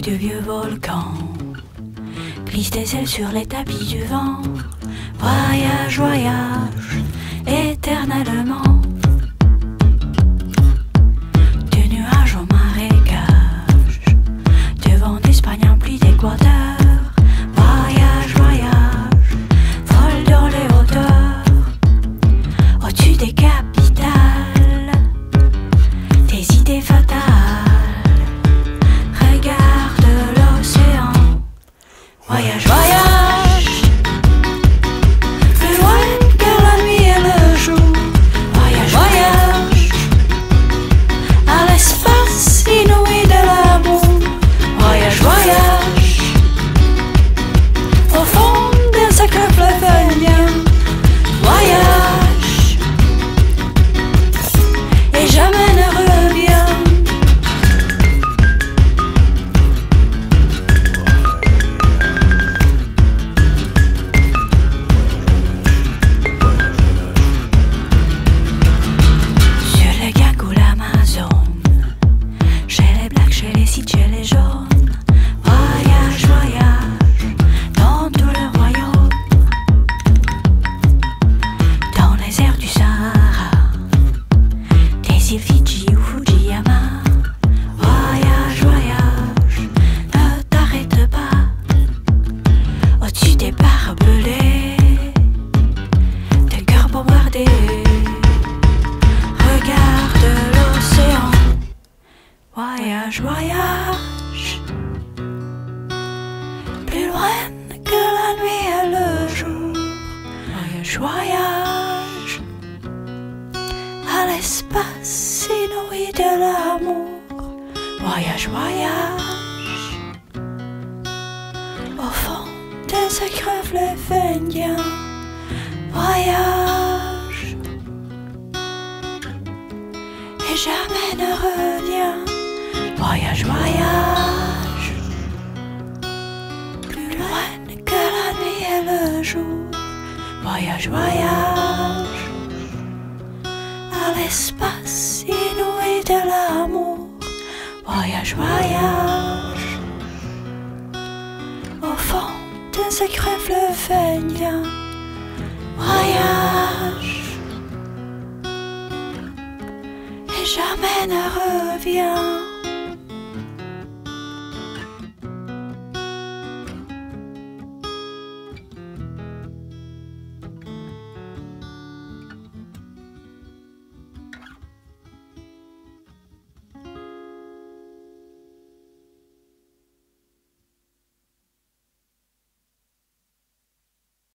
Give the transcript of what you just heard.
du vieux volcan. Glisse des ailes sur les tapis du vent. Voyage, voyage, Voyage, voyage. Voyage, voyage. Plus loin que la nuit et le jour. Voyage, voyage. À l'espace inouï de l'amour. Voyage, voyage. Au fond de ce crève les. Voyage et jamais ne. Voyage, voyage, plus loin que la nuit et le jour. Voyage, voyage, à l'espace inouï de l'amour. Voyage, voyage, au fond d'un secret fleuve indien. Voyage et jamais ne revient.